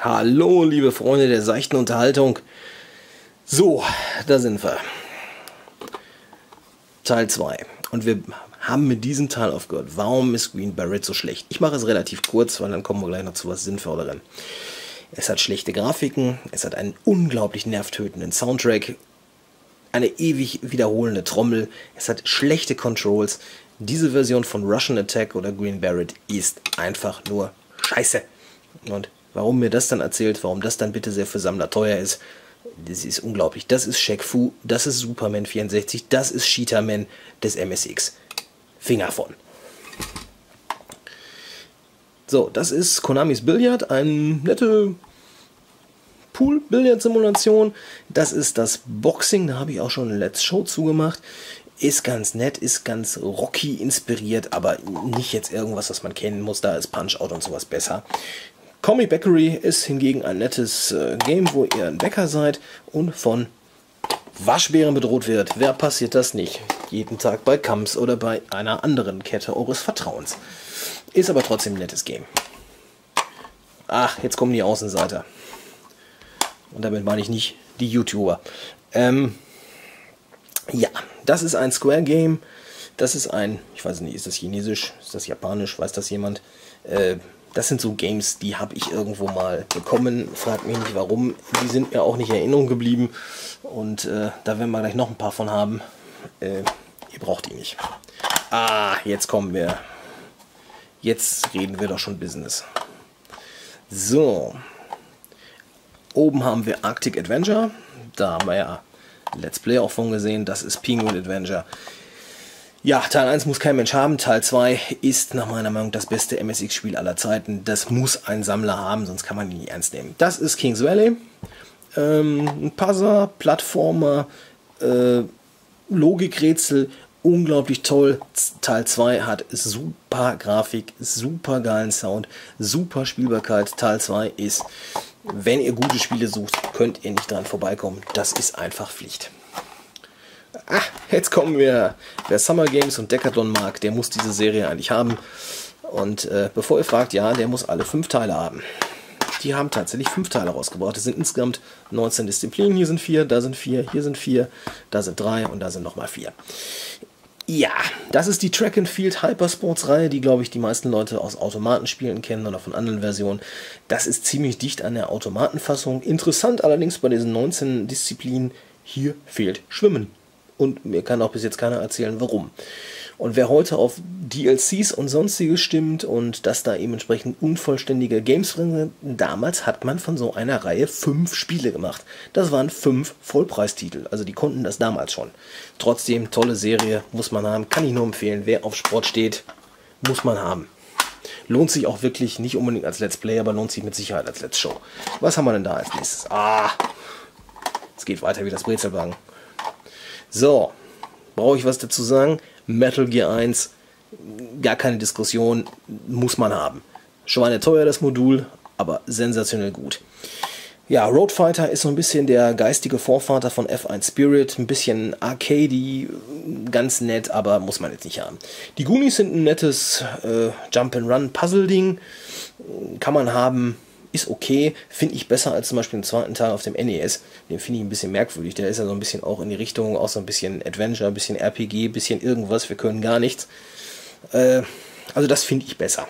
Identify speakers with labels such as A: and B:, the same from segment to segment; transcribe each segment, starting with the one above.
A: Hallo, liebe Freunde der seichten Unterhaltung. So, da sind wir. Teil 2. Und wir haben mit diesem Teil aufgehört. Warum ist Green Barrett so schlecht? Ich mache es relativ kurz, weil dann kommen wir gleich noch zu was Sinnvollerem. Es hat schlechte Grafiken, es hat einen unglaublich nervtötenden Soundtrack, eine ewig wiederholende Trommel, es hat schlechte Controls. Diese Version von Russian Attack oder Green Barrett ist einfach nur scheiße. Und warum mir das dann erzählt, warum das dann bitte sehr für Sammler teuer ist, das ist unglaublich. Das ist Shaq Fu, das ist Superman 64, das ist Cheetah Man des MSX. Finger von. So, das ist Konamis Billard, eine nette Pool-Billard-Simulation. Das ist das Boxing, da habe ich auch schon eine Let's Show zugemacht. Ist ganz nett, ist ganz rocky inspiriert, aber nicht jetzt irgendwas, was man kennen muss. Da ist Punch-Out und sowas besser. Comic Bakery ist hingegen ein nettes äh, Game, wo ihr ein Bäcker seid und von Waschbären bedroht wird. Wer passiert das nicht? Jeden Tag bei Kams oder bei einer anderen Kette eures Vertrauens. Ist aber trotzdem ein nettes Game. Ach, jetzt kommen die Außenseiter. Und damit meine ich nicht die YouTuber. Ähm, ja, das ist ein Square Game. Das ist ein, ich weiß nicht, ist das Chinesisch? Ist das Japanisch? Weiß das jemand? Äh, das sind so Games, die habe ich irgendwo mal bekommen. Fragt mich nicht warum. Die sind mir auch nicht in Erinnerung geblieben. Und äh, da werden wir gleich noch ein paar von haben. Äh, ihr braucht die nicht. Ah, jetzt kommen wir. Jetzt reden wir doch schon Business. So. Oben haben wir Arctic Adventure. Da haben wir ja Let's Play auch von gesehen. Das ist Penguin Adventure. Ja, Teil 1 muss kein Mensch haben. Teil 2 ist nach meiner Meinung das beste MSX-Spiel aller Zeiten. Das muss ein Sammler haben, sonst kann man ihn nicht ernst nehmen. Das ist Kings Valley. Ähm, ein Puzzler, Plattformer, äh, Logikrätsel, unglaublich toll. Teil 2 hat super Grafik, super geilen Sound, super Spielbarkeit. Teil 2 ist, wenn ihr gute Spiele sucht, könnt ihr nicht dran vorbeikommen. Das ist einfach Pflicht. Ah, jetzt kommen wir. Wer Summer Games und Decathlon mag, der muss diese Serie eigentlich haben. Und äh, bevor ihr fragt, ja, der muss alle fünf Teile haben. Die haben tatsächlich fünf Teile rausgebracht. Es sind insgesamt 19 Disziplinen. Hier sind vier, da sind vier, hier sind vier, da sind drei und da sind nochmal vier. Ja, das ist die Track and Field Hypersports Reihe, die glaube ich die meisten Leute aus Automatenspielen kennen oder von anderen Versionen. Das ist ziemlich dicht an der Automatenfassung. Interessant allerdings bei diesen 19 Disziplinen, hier fehlt Schwimmen und mir kann auch bis jetzt keiner erzählen, warum. Und wer heute auf DLCs und sonstiges stimmt und dass da eben entsprechend unvollständige Games drin sind, damals hat man von so einer Reihe fünf Spiele gemacht. Das waren fünf Vollpreistitel, also die konnten das damals schon. Trotzdem, tolle Serie, muss man haben, kann ich nur empfehlen. Wer auf Sport steht, muss man haben. Lohnt sich auch wirklich, nicht unbedingt als Let's Play, aber lohnt sich mit Sicherheit als Let's Show. Was haben wir denn da als nächstes? Ah, es geht weiter wie das Brezelwagen. So, brauche ich was dazu sagen? Metal Gear 1, gar keine Diskussion, muss man haben. Schweine teuer das Modul, aber sensationell gut. Ja, Road Fighter ist so ein bisschen der geistige Vorvater von F1 Spirit, ein bisschen arcadey, ganz nett, aber muss man jetzt nicht haben. Die Goonies sind ein nettes äh, Jump-and-Run-Puzzle-Ding, kann man haben, ist okay, finde ich besser als zum Beispiel den zweiten Teil auf dem NES. Den finde ich ein bisschen merkwürdig. Der ist ja so ein bisschen auch in die Richtung, auch so ein bisschen Adventure, ein bisschen RPG, ein bisschen irgendwas. Wir können gar nichts. Äh, also das finde ich besser.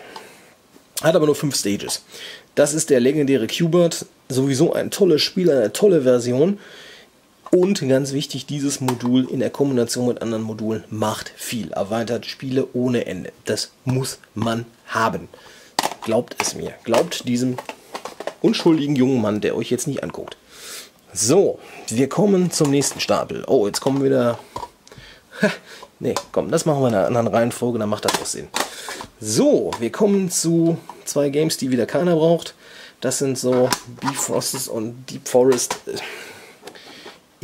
A: Hat aber nur fünf Stages. Das ist der legendäre Qbert. Sowieso ein tolles Spiel, eine tolle Version. Und ganz wichtig, dieses Modul in der Kombination mit anderen Modulen macht viel. Erweitert Spiele ohne Ende. Das muss man haben. Glaubt es mir. Glaubt diesem unschuldigen jungen Mann, der euch jetzt nicht anguckt. So, wir kommen zum nächsten Stapel. Oh, jetzt kommen wieder... ne, komm, das machen wir in einer anderen Reihenfolge, dann macht das auch Sinn. So, wir kommen zu zwei Games, die wieder keiner braucht. Das sind so Bifrost und Deep Forest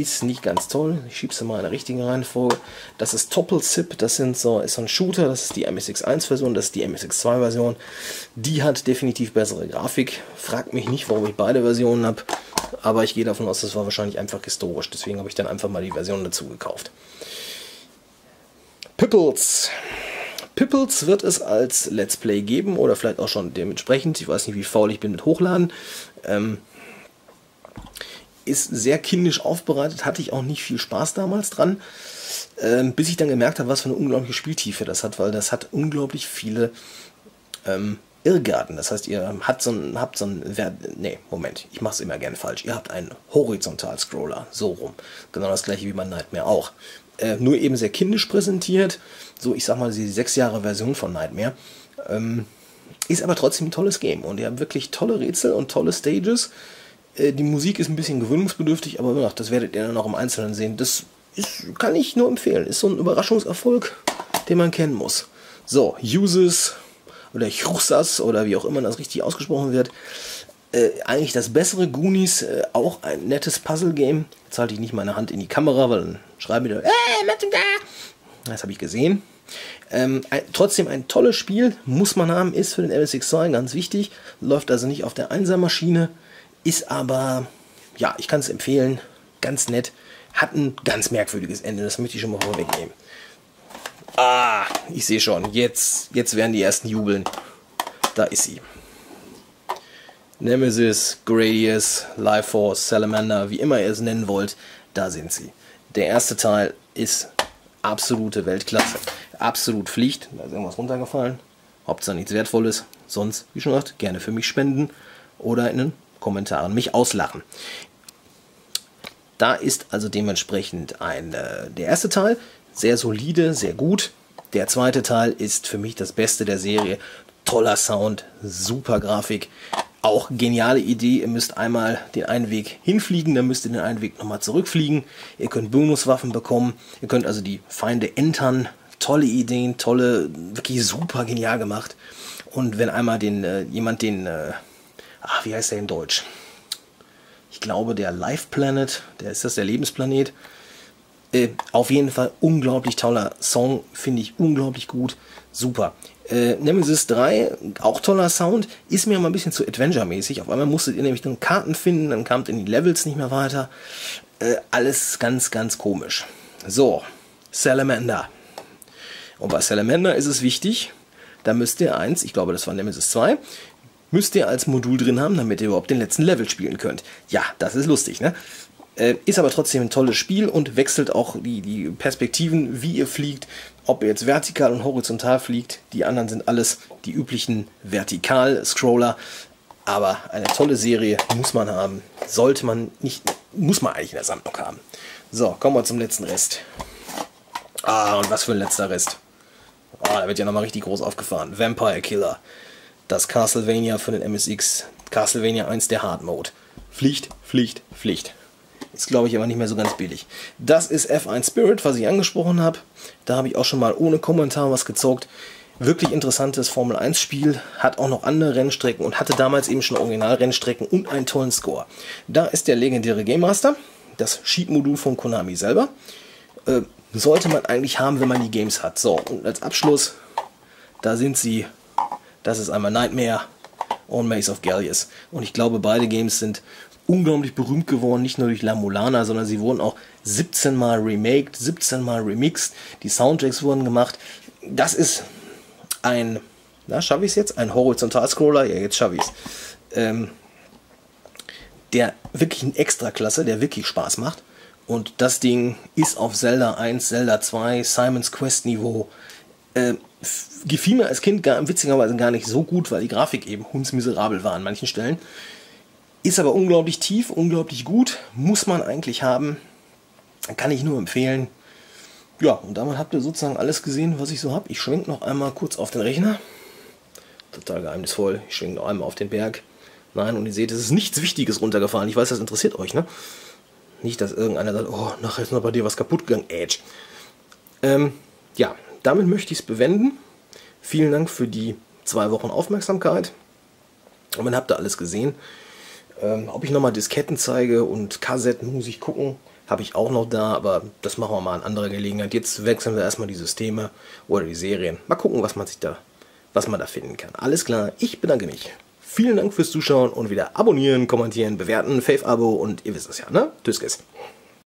A: ist nicht ganz toll. Ich schiebe sie mal in der richtigen Reihenfolge. Das ist Topple Zip, das sind so, ist so ein Shooter, das ist die MSX1-Version, das ist die MSX2-Version. Die hat definitiv bessere Grafik. Fragt mich nicht, warum ich beide Versionen habe, aber ich gehe davon aus, das war wahrscheinlich einfach historisch. Deswegen habe ich dann einfach mal die Version dazu gekauft. Pipples. Pipples wird es als Let's Play geben oder vielleicht auch schon dementsprechend. Ich weiß nicht, wie faul ich bin mit Hochladen. Ähm, ist sehr kindisch aufbereitet, hatte ich auch nicht viel Spaß damals dran, ähm, bis ich dann gemerkt habe, was für eine unglaubliche Spieltiefe das hat, weil das hat unglaublich viele ähm, Irrgarten. Das heißt, ihr habt so ein, habt so nee, Moment, ich mache es immer gern falsch. Ihr habt einen Horizontal-Scroller, so rum. Genau das gleiche wie bei Nightmare auch. Äh, nur eben sehr kindisch präsentiert, so ich sag mal die sechs Jahre Version von Nightmare. Ähm, ist aber trotzdem ein tolles Game und ihr habt wirklich tolle Rätsel und tolle Stages. Äh, die Musik ist ein bisschen gewöhnungsbedürftig, aber das werdet ihr dann auch im Einzelnen sehen. Das ist, kann ich nur empfehlen. Ist so ein Überraschungserfolg, den man kennen muss. So, Uses oder Chusas oder wie auch immer das richtig ausgesprochen wird. Äh, eigentlich das bessere Goonies, äh, auch ein nettes Puzzle-Game. Jetzt halte ich nicht meine Hand in die Kamera, weil dann schreiben wieder, äh, das habe ich gesehen. Ähm, ein, trotzdem ein tolles Spiel, muss man haben, ist für den MSX2 ganz wichtig. Läuft also nicht auf der Einser-Maschine, ist aber, ja, ich kann es empfehlen, ganz nett. Hat ein ganz merkwürdiges Ende, das möchte ich schon mal vorwegnehmen. Ah, ich sehe schon, jetzt, jetzt werden die ersten jubeln. Da ist sie. Nemesis, Gradius, Life Force, Salamander, wie immer ihr es nennen wollt, da sind sie. Der erste Teil ist absolute Weltklasse. Absolut Pflicht. Da ist irgendwas runtergefallen. Hauptsache nichts Wertvolles. Sonst, wie schon gesagt, gerne für mich spenden oder in den Kommentaren mich auslachen. Da ist also dementsprechend ein, äh, der erste Teil sehr solide, sehr gut. Der zweite Teil ist für mich das Beste der Serie. Toller Sound, super Grafik. Auch geniale Idee, ihr müsst einmal den einen Weg hinfliegen, dann müsst ihr den einen Weg nochmal zurückfliegen. Ihr könnt Bonuswaffen bekommen, ihr könnt also die Feinde entern. Tolle Ideen, tolle, wirklich super genial gemacht. Und wenn einmal den, äh, jemand den, äh, ach, wie heißt der in Deutsch? Ich glaube, der Life Planet, der ist das der Lebensplanet. Äh, auf jeden Fall unglaublich toller Song, finde ich unglaublich gut. Super. Äh, Nemesis 3, auch toller Sound, ist mir mal ein bisschen zu Adventure-mäßig. Auf einmal musstet ihr nämlich dann Karten finden, dann kamt in die Levels nicht mehr weiter. Äh, alles ganz, ganz komisch. So, Salamander. Und bei Salamander ist es wichtig, da müsst ihr eins, ich glaube das war Nemesis 2, müsst ihr als Modul drin haben, damit ihr überhaupt den letzten Level spielen könnt. Ja, das ist lustig, ne? Äh, ist aber trotzdem ein tolles Spiel und wechselt auch die, die Perspektiven, wie ihr fliegt. Ob ihr jetzt vertikal und horizontal fliegt, die anderen sind alles die üblichen Vertikal-Scroller. Aber eine tolle Serie muss man haben. Sollte man nicht, muss man eigentlich in der Sammlung haben. So, kommen wir zum letzten Rest. Ah, und was für ein letzter Rest. Ah, da wird ja nochmal richtig groß aufgefahren. Vampire Killer. Das Castlevania für den MSX. Castlevania 1 der Hard Mode. Pflicht, Pflicht, Pflicht. Ist, glaube ich, aber nicht mehr so ganz billig. Das ist F1 Spirit, was ich angesprochen habe. Da habe ich auch schon mal ohne Kommentar was gezockt. Wirklich interessantes Formel 1 Spiel, hat auch noch andere Rennstrecken und hatte damals eben schon Originalrennstrecken und einen tollen Score. Da ist der legendäre Game Master, das Sheet-Modul von Konami selber. Äh, sollte man eigentlich haben, wenn man die Games hat. So, und als Abschluss, da sind sie. Das ist einmal Nightmare und Maze of Gallius. Und ich glaube, beide Games sind unglaublich berühmt geworden, nicht nur durch La Mulana, sondern sie wurden auch 17 Mal remaked, 17 Mal remixed, die Soundtracks wurden gemacht. Das ist ein, na, schaffe ich es jetzt? Ein Horizontal-Scroller, ja, jetzt schaffe ich es. Ähm, der wirklich ein Extraklasse, der wirklich Spaß macht. Und das Ding ist auf Zelda 1, Zelda 2, Simon's Quest Niveau. Äh, gefiel mir als Kind gar, witzigerweise gar nicht so gut, weil die Grafik eben hundsmiserabel war an manchen Stellen. Ist aber unglaublich tief, unglaublich gut. Muss man eigentlich haben. Kann ich nur empfehlen. Ja, und damit habt ihr sozusagen alles gesehen, was ich so habe. Ich schwenke noch einmal kurz auf den Rechner. Total geheimnisvoll. Ich schwenke noch einmal auf den Berg. Nein, und ihr seht, es ist nichts Wichtiges runtergefallen. Ich weiß, das interessiert euch, ne? Nicht, dass irgendeiner sagt, oh, nachher ist noch bei dir was kaputt gegangen. Edge. Ähm, ja, damit möchte ich es bewenden. Vielen Dank für die zwei Wochen Aufmerksamkeit. Und dann habt ihr alles gesehen. Ähm, ob ich nochmal Disketten zeige und Kassetten, muss ich gucken. Habe ich auch noch da, aber das machen wir mal an anderer Gelegenheit. Jetzt wechseln wir erstmal die Systeme oder die Serien. Mal gucken, was man sich da, was man da finden kann. Alles klar, ich bedanke mich. Vielen Dank fürs Zuschauen und wieder abonnieren, kommentieren, bewerten, Fave-Abo und ihr wisst es ja, ne? Tschüss.